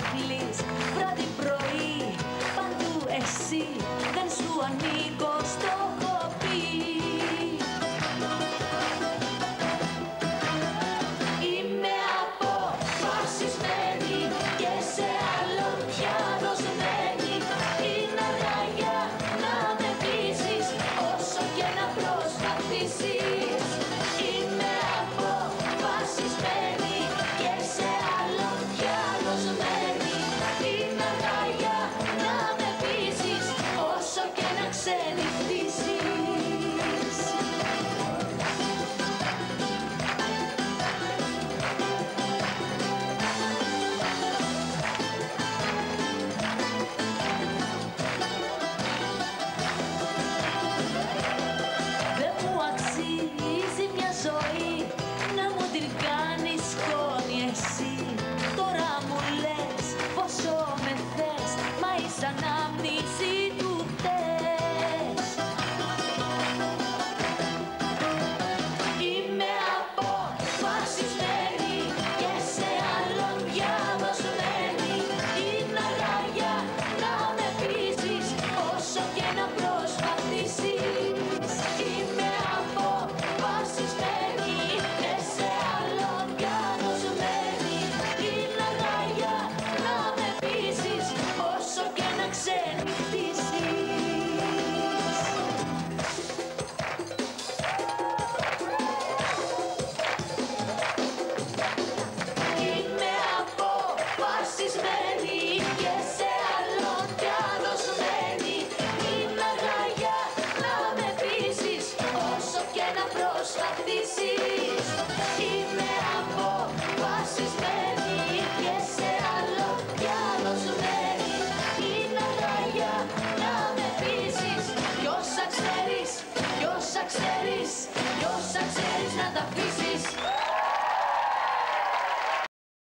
feeling. stop these